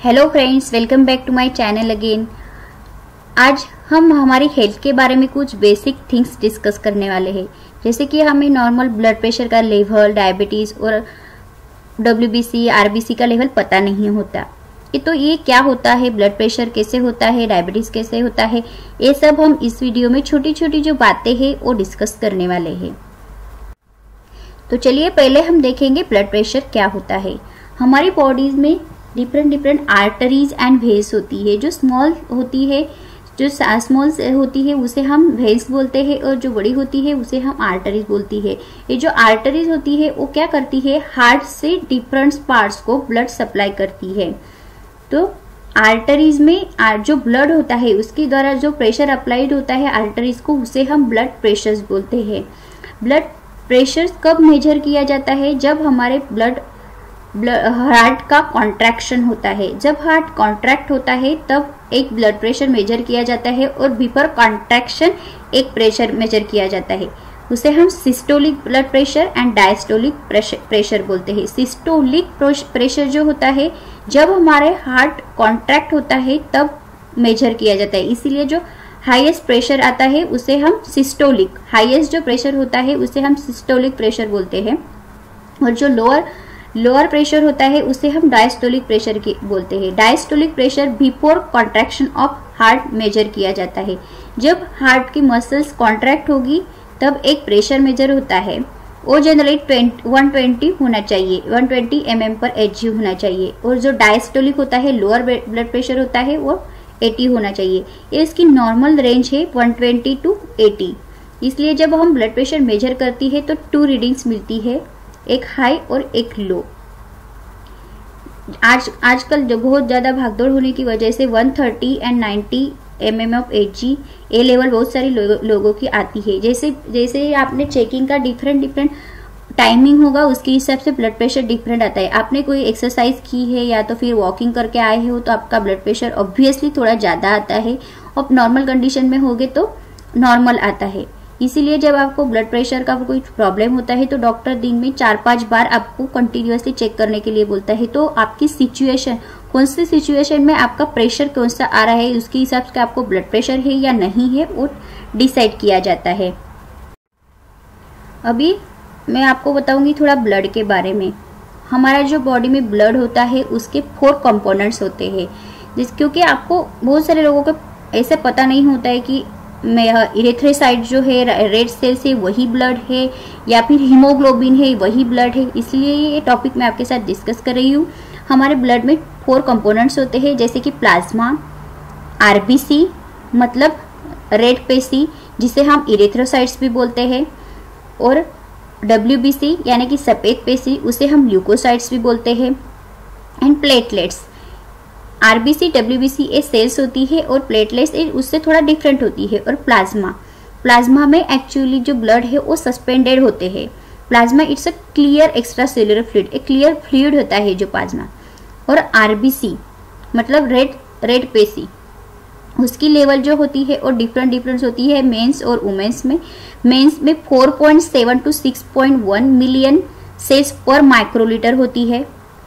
Hello friends welcome back to my channel again आज हम हमारी हेल्थ के बारे में कुछ बेसिक थिंग्स डिस्कस करने वाले हैं। जैसे कि हमें नॉर्मल ब्लड प्रेशर का लेवल डायबिटीज़ और डब्ल्यूबीसी आरबीसी का लेवल पता नहीं होता। तो ये क्या होता है? ब्लड प्रेशर कैसे होता है? डायबिटीज़ कैसे होता है? ये सब हम इस वीडियो में छोटी छोटी जो बातें हैं, वो डिस्कस करने वाले हैं। तो चलिए पहले हम देखेंगे ब्लड प्रेशर क्या होता है। हमारी बॉडीज में डिफरेंट डिफरेंट आर्टरीज एंड भेस होती है। जो स्मॉल होती है, जो स्मॉल होती है, उसे हम भेस बोलते हैं और जो बड़ी होती है, उसे हम आर्टरीज बोलती है। ये जो आर्टरीज होती है, वो क्या करती है? हार्ट से डिफरेंट पार्ट्स को ब्लड सप्लाई करती है। तो आर्टरीज में जो ब्लड होता है, उसके द्वारा जो प्रेशर अप्लाइड होता है आर्टरीज को, उसे हम ब्लड प्रेशर बोलते हैं। ब्लड प्रेशर कब मेजर किया जाता है? जब हमारे ब्लड हार्ट का कॉन्ट्रैक्शन होता है। जब हार्ट कॉन्ट्रैक्ट होता है, तब एक ब्लड प्रेशर मेजर किया जाता है और बिफोर कॉन्ट्रैक्शन एक प्रेशर मेजर किया जाता है। उसे हम systolic blood pressure and diastolic pressure बोलते हैं। सिस्टोलिक प्रेशर जो होता है, जब हमारे हार्ट कॉन्ट्रैक्ट होता है, तब मेजर किया जाता है। इसीलिए जो हाईएस्ट प्रेशर आता है, उसे हम सिस्टोलिक हाईएस्ट जो प्रेशर होता है, उसे हम सिस्टोलिक प्रेशर बोलते हैं। और जो लोअर लोअर प्रेशर होता है, उसे हम डायस्टोलिक प्रेशर की बोलते हैं। Diastolic pressure before contraction of heart measure किया जाता है। जब हार्ट की मसल्स कॉन्ट्रैक्ट होगी, तब एक प्रेशर मेजर होता है। वो जनरली वन ट्वेंटी होना चाहिए। वन ट्वेंटी एम एम पर एच होना चाहिए। और जो डायस्टोलिक होता है लोअर ब्लड प्रेशर होता है, वो 80 होना चाहिए। ये इसकी नॉर्मल रेंज है 120 टू 80 इसलिए जब हम ब्लड प्रेशर मेजर करती है तो टू रीडिंग्स मिलती है। एक हाई और एक लो आज आजकल जो बहुत ज़्यादा भागदौड़ होने की वजह से 130 and 90 M M of H G A level बहुत सारे लो, लोगों की आती है। जैसे जैसे आपने चेकिंग का डिफरेंट डिफरेंट टाइमिंग होगा उसके हिसाब से ब्लड प्रेशर डिफरेंट आता है। आपने कोई एक्सरसाइज की है या तो फिर वॉकिंग करके आए हो तो आपका ब्लड प्रेशर ऑब्वियसली थोड़ा ज़्यादा आता है। और नॉर्मल कंडीशन में होगे तो नॉर्मल आता है। इसीलिए जब आपको ब्लड प्रेशर का कोई प्रॉब्लम होता है तो डॉक्टर दिन में चार पाँच बार आपको कंटिन्यूसली चेक करने के लिए बोलता है। तो आपकी सिचुएशन कौन सी सिचुएशन में आपका प्रेशर कौन सा आ रहा है, उसके हिसाब से आपको ब्लड प्रेशर है या नहीं है, वो डिसाइड किया जाता है। अभी मैं आपको बताऊँगी थोड़ा ब्लड के बारे में। हमारा जो बॉडी में ब्लड होता है, उसके फोर कंपोनेंट्स होते हैं। जिस, क्योंकि आपको बहुत सारे लोगों को ऐसे पता नहीं होता है कि इरेथ्रेसाइड जो है रेड सेल से वही ब्लड है, या फिर हीमोग्लोबिन है, वही ब्लड है। इसलिए ये टॉपिक मैं आपके साथ डिस्कस कर रही हूँ। हमारे ब्लड में फोर कंपोनेंट्स होते हैं, जैसे कि प्लाज्मा आरबीसी मतलब रेड पेसी जिसे हम इरेथ्रोसाइड्स भी बोलते हैं, और डब्ल्यूबीसी यानी कि सफ़ेद पेशी उसे हम ल्यूकोसाइड्स भी बोलते हैं and platelets RBC, WBC A cells होती है और प्लेटलेट्स उससे थोड़ा डिफरेंट होती है और प्लाज्मा प्लाज्मा में एक्चुअली जो ब्लड है वो सस्पेंडेड होते हैं। Plasma it's a clear extracellular fluid एक क्लियर फ्लूड होता है जो प्लाज्मा और आरबीसी मतलब रेड रेड पेसी उसकी लेवल जो होती है और डिफरेंट डिफरेंस होती है मेंस और वुमेन्स में। मेंस में 4.7 to 6.1 million cells per microlitre होती है।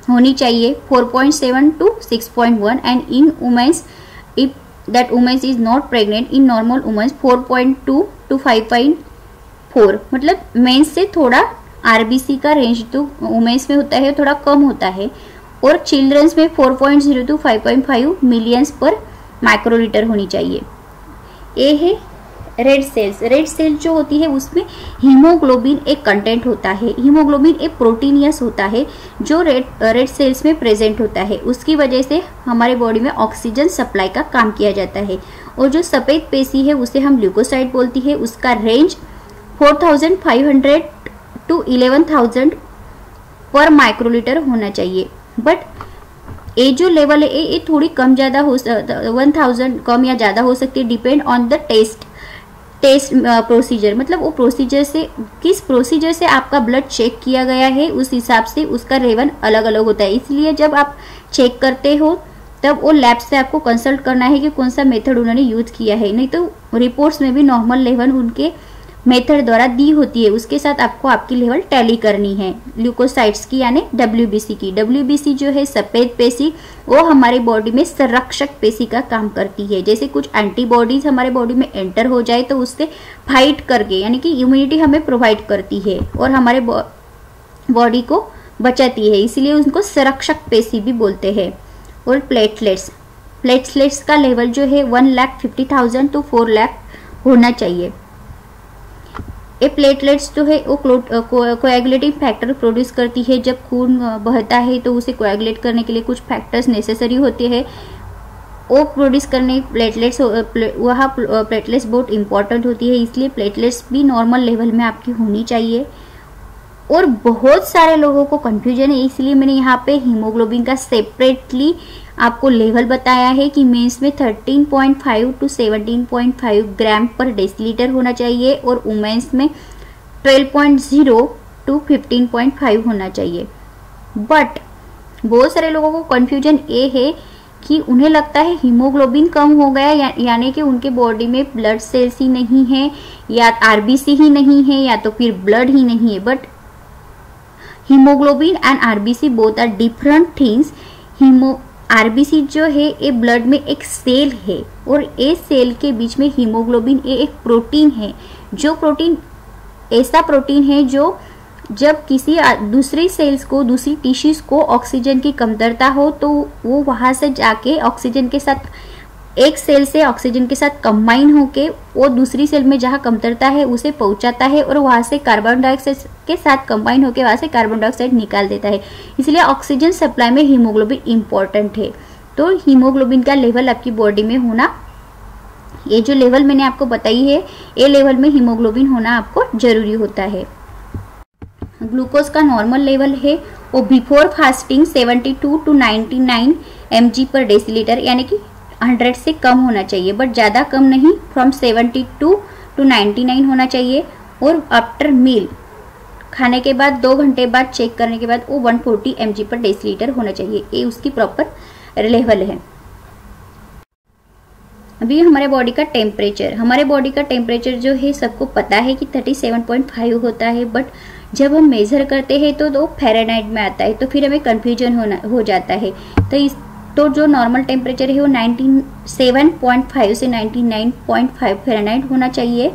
होनी चाहिए। 4.7 to 6.1 and in womens if that womens is not pregnant in normal womens 4.2 to 5.4 मतलब मेंस से थोड़ा आरबीसी का रेंज तो वुमेन्स में होता है, थोड़ा कम होता है। और चिल्ड्रंस में 4.0 टू 5.5 मिलियंस पर माइक्रोलीटर होनी चाहिए। ये है रेड सेल्स रेड सेल जो होती है, उसमें हीमोग्लोबिन एक कंटेंट होता है। हीमोग्लोबिन एक प्रोटीनियस होता है, जो रेड रेड सेल्स में प्रेजेंट होता है। उसकी वजह से हमारे बॉडी में ऑक्सीजन सप्लाई का काम किया जाता है। और जो सफ़ेद पेशी है, उसे हम ल्यूकोसाइड बोलती है। उसका रेंज 4500 टू 11000 पर माइक्रोलीटर होना चाहिए। बट ये जो लेवल है, ये थोड़ी कम ज़्यादा हो वन थाउज़ेंड कम या ज़्यादा हो सकती है depend on the test test procedure मतलब वो प्रोसीजर से, किस प्रोसीजर से आपका ब्लड चेक किया गया है, उस हिसाब से उसका रेवन अलग अलग होता है। इसलिए जब आप चेक करते हो, तब वो लैब से आपको कंसल्ट करना है कि कौन सा मेथड उन्होंने यूज़ किया है। नहीं तो रिपोर्ट्स में भी नॉर्मल लेवन उनके मेथड द्वारा दी होती है। उसके साथ आपको आपकी लेवल टैली करनी है। ल्यूकोसाइट्स की, यानी डब्ल्यू की। डब्ल्यू जो है, सफ़ेद पेशी, वो हमारे बॉडी में संरक्षक पेशी का काम करती है। जैसे कुछ एंटीबॉडीज हमारे बॉडी में एंटर हो जाए तो उससे फाइट करके, यानी कि इम्यूनिटी हमें प्रोवाइड करती है और हमारे बॉडी को बचाती है। इसीलिए उनको संरक्षक पेशी भी बोलते हैं। और प्लेटलेट्स प्लेटलेट्स का लेवल जो है one lakh fifty thousand to four lakh होना चाहिए। ये प्लेटलेट्स जो है, वो कोएगुलेटिंग फैक्टर प्रोड्यूस करती है। जब खून बहता है तो उसे कोएगुलेट करने के लिए कुछ फैक्टर्स नेसेसरी होते हैं। वो प्रोड्यूस करने प्लेटलेट्स वहाँ प्लेटलेट्स बहुत इंपॉर्टेंट होती है। इसलिए प्लेटलेट्स भी नॉर्मल लेवल में आपकी होनी चाहिए। और बहुत सारे लोगों को कंफ्यूजन है इसलिए मैंने यहाँ पे हीमोग्लोबिन का सेपरेटली आपको लेवल बताया है कि मेंस में 13.5 टू 17.5 ग्राम पर डेसीलीटर होना चाहिए और वुमेन्स में 12.0 टू 15.5 होना चाहिए। बट बहुत सारे लोगों को कंफ्यूजन ये है कि उन्हें लगता है हीमोग्लोबिन कम हो गया या, यानी कि उनके बॉडी में ब्लड सेल्स ही नहीं है या आरबीसी ही नहीं है या तो फिर ब्लड ही नहीं है। But haemoglobin and RBC both are different things haemo RBC जो है, ये ब्लड में एक सेल है और इस सेल के बीच में हीमोग्लोबिन ये एक प्रोटीन है। जो प्रोटीन ऐसा प्रोटीन है जो जब किसी दूसरी सेल्स को, दूसरी टिश्यूज को ऑक्सीजन की कमतरता हो तो वो वहाँ से जाके ऑक्सीजन के साथ एक सेल से ऑक्सीजन के साथ कंबाइन होके, वो दूसरी सेल में जहाँ कमतरता है, उसे पहुंचाता है और वहाँ से कार्बन डाइऑक्साइड के साथ कंबाइन होके वहाँ से कार्बन डाइऑक्साइड निकाल देता है। इसलिए ऑक्सीजन सप्लाई में हीमोग्लोबिन इंपॉर्टेंट है। तो हीमोग्लोबिन का लेवल आपकी बॉडी में होना, ये जो लेवल मैंने आपको बताई है, ये लेवल में हीमोग्लोबिन होना आपको ज़रूरी होता है। ग्लूकोज का नॉर्मल लेवल है, वो before fasting 72 to 99 mg per decilitre यानी कि हंड्रेड से कम होना चाहिए बट ज़्यादा कम नहीं from seventy two to ninety nine होना चाहिए, और आफ्टर मील खाने के बाद दो घंटे बाद चेक करने के बाद वो 140 फोर्टी एम पर डेसीलीटर होना चाहिए, ये उसकी प्रॉपर लेवल है। अभी हमारे बॉडी का टेम्परेचर हमारे बॉडी का टेम्परेचर जो है, सबको पता है कि 37.5 होता है बट जब हम मेजर करते हैं तो वो फेरेनाइट में आता है तो फिर हमें कंफ्यूजन होना, हो जाता है। तो इस तो जो नॉर्मल टेम्परेचर है वो 97.5 से 99.5 फेरानाइट होना चाहिए।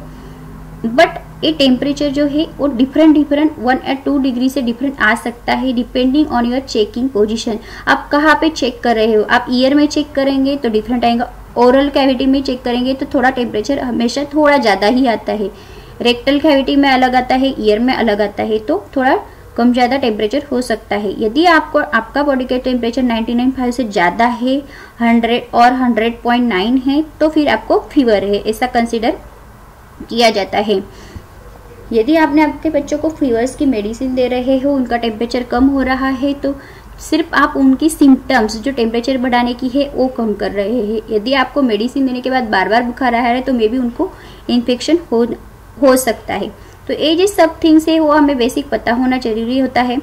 बट ये टेम्परेचर जो है वो डिफरेंट डिफरेंट वन या टू डिग्री से डिफरेंट आ सकता है depending on your checking position आप कहाँ पे चेक कर रहे हो? आप ईयर में चेक करेंगे तो डिफरेंट आएगा। ओरल कैविटी में चेक करेंगे तो थोड़ा टेम्परेचर हमेशा थोड़ा ज़्यादा ही आता है। रेक्टल कैविटी में अलग आता है ईयर में अलग आता है तो थोड़ा कम ज़्यादा टेम्परेचर हो सकता है। यदि आपको, आपका बॉडी का टेम्परेचर 99.5 से ज़्यादा है 100 और 100.9 है तो फिर आपको फीवर है, ऐसा कंसिडर किया जाता है। यदि आपने आपके बच्चों को फीवर्स की मेडिसिन दे रहे हो, उनका टेम्परेचर कम हो रहा है तो सिर्फ़ आप उनकी सिम्टम्स जो टेम्परेचर बढ़ाने की है, वो कम कर रहे हैं। यदि आपको मेडिसिन देने के बाद बार बार बुखार आ रहा है तो मे बी उनको इन्फेक्शन हो हो सकता है। तो ये जो सब थिंग्स है वो हमें बेसिक पता होना ज़रूरी होता है।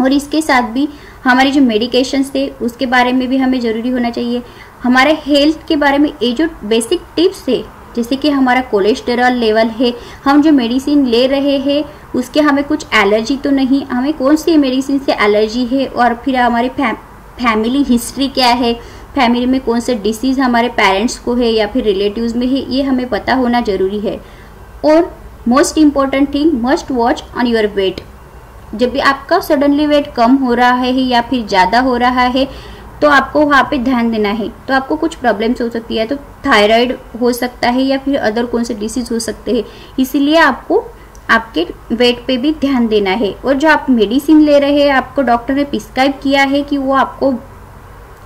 और इसके साथ भी हमारे जो मेडिकेशन थे उसके बारे में भी हमें ज़रूरी होना चाहिए। हमारे हेल्थ के बारे में ये जो बेसिक टिप्स है जैसे कि हमारा कोलेस्टेरॉल लेवल है हम जो मेडिसिन ले रहे हैं उसके हमें कुछ एलर्जी तो नहीं हमें कौन सी मेडिसिन से एलर्जी है और फिर हमारी फै, फैमिली हिस्ट्री क्या है फैमिली में कौन से डिसीज़ हमारे पेरेंट्स को है या फिर रिलेटिव्स में है ये हमें पता होना ज़रूरी है। और most important thing must watch on your weight जब भी आपका सडनली वेट कम हो रहा है या फिर ज़्यादा हो रहा है तो आपको वहाँ पे ध्यान देना है। तो आपको कुछ प्रॉब्लम्स हो सकती है तो थायराइड हो सकता है या फिर अदर कौन से डिसीज हो सकते हैं। इसीलिए आपको आपके वेट पे भी ध्यान देना है। और जो आप मेडिसिन ले रहे हैं, आपको डॉक्टर ने प्रिस्क्राइब किया है कि वो आपको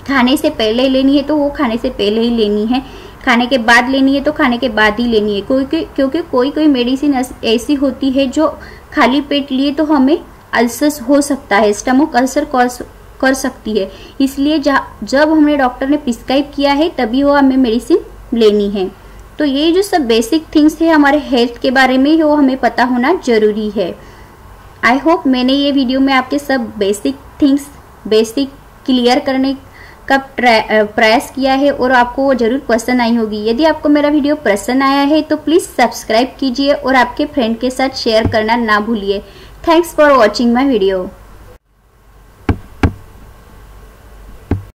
खाने से पहले लेनी है तो वो खाने से पहले ही लेनी है। खाने के बाद लेनी है तो खाने के बाद ही लेनी है। कोई क्योंकि कोई कोई मेडिसिन ऐसी होती है जो खाली पेट लिए तो हमें अल्सर हो सकता है स्टमक अल्सर कर सकती है। इसलिए जब हमने डॉक्टर ने प्रिस्क्राइब किया है, तभी वो हमें मेडिसिन लेनी है। तो ये जो सब बेसिक थिंग्स है हमारे हेल्थ के बारे में, वो हमें पता होना ज़रूरी है। आई होप मैंने ये वीडियो में आपके सब बेसिक थिंग्स बेसिक क्लियर करने का प्रयास किया है और आपको वो ज़रूर पसंद आई होगी। यदि आपको मेरा वीडियो पसंद आया है तो प्लीज़ सब्सक्राइब कीजिए और आपके फ्रेंड के साथ शेयर करना ना भूलिए। Thanks for watching my video